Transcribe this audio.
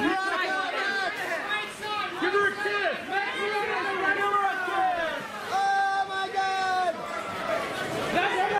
Yeah.